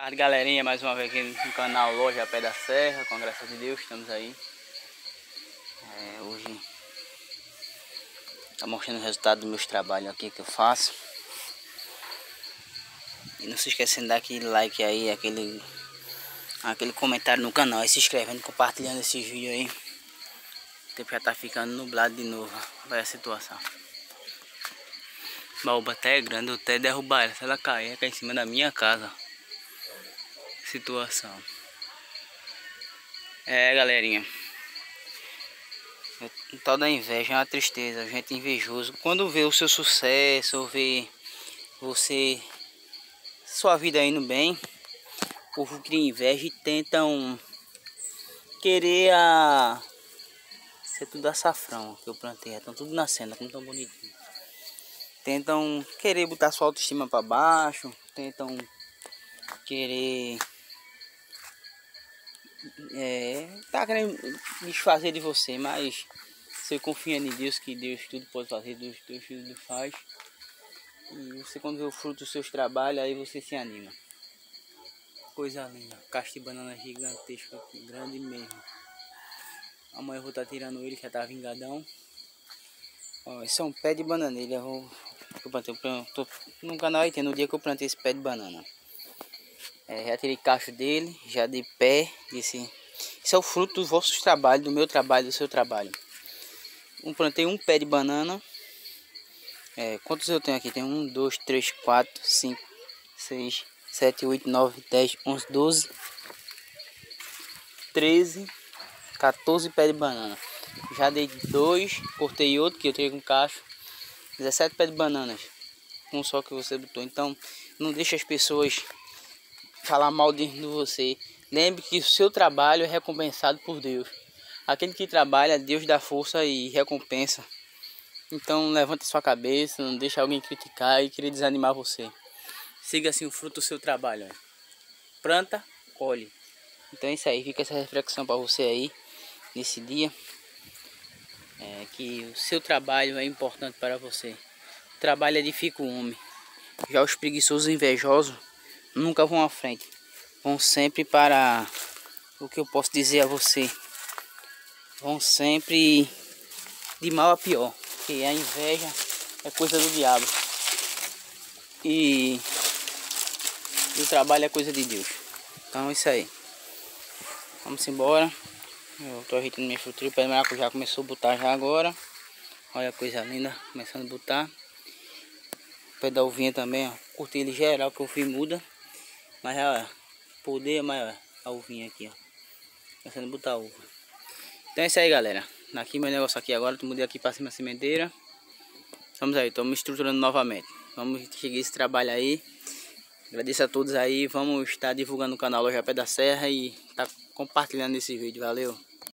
A galerinha, mais uma vez aqui no canal Loja Pé da Serra, com a graça de Deus, estamos aí. É, hoje tá mostrando o resultado dos meus trabalhos aqui que eu faço. E não se esquecendo de dar aquele like aí, aquele, aquele comentário no canal, e se inscrevendo, compartilhando esses vídeos aí. O tempo já tá ficando nublado de novo, vai a situação. Baúba até é grande, eu até derrubar ela, se ela cair, é em cima da minha casa situação. É, galerinha. O tal da inveja é uma tristeza, a gente é invejoso. Quando vê o seu sucesso, vê você, sua vida indo bem, o povo cria inveja e tentam querer a... Ser tudo açafrão que eu plantei, estão tudo nascendo, como tão bonitinho. Tentam querer botar sua autoestima para baixo, tentam querer é, tá querendo desfazer de você, mas você confia em Deus que Deus tudo pode fazer, Deus, tudo faz. E você quando vê o fruto dos seus trabalhos, aí você se anima. Coisa linda, caixa de banana gigantesca aqui, grande mesmo. Amanhã eu vou estar tá tirando ele, que já tá vingadão. Ó, esse é um pé de bananeira, eu vou... Eu plantei, eu tô no canal aí tem no dia que eu plantei esse pé de banana. É, já tirei cacho dele, já de pé, disse. Isso é o fruto dos vossos trabalhos, do meu trabalho, do seu trabalho. Um, plantei um pé de banana. É, quantos eu tenho aqui? Tem um, dois, três, quatro, cinco, seis, sete, oito, nove, dez, onze, doze, treze, 14 pés de banana. Já dei dois, cortei outro que eu tenho com cacho. 17 pés de bananas. Um só que você botou. Então, não deixa as pessoas falar mal de você. Lembre que o seu trabalho é recompensado por Deus. Aquele que trabalha, Deus dá força e recompensa. Então levante sua cabeça, não deixe alguém criticar e querer desanimar você. Siga assim o fruto do seu trabalho. Planta, colhe. Então é isso aí, fica essa reflexão para você aí nesse dia. É, que o seu trabalho é importante para você. O trabalho edifica o homem. Já os preguiçosos e invejosos nunca vão à frente. Vão sempre para o que eu posso dizer a você. Vão sempre de mal a pior. Porque a inveja é coisa do diabo. E, o trabalho é coisa de Deus. Então é isso aí. Vamos embora. Eu tô ajeitando minha frutura. O pé de maracujá começou a botar já agora. Olha a coisa linda. Começando a botar. O pé da uvinha também, ó. Ele geral que eu fui muda. Mas ó, poder maior a uvinha aqui, ó. Começando a botar uva. Então é isso aí, galera. Aqui meu negócio aqui agora, eu mudei aqui para cima a sementeira. Vamos aí, estamos estruturando novamente. Vamos seguir esse trabalho aí. Agradeço a todos aí. Vamos estar divulgando o canal Loja Pé da Serra e tá compartilhando esse vídeo. Valeu!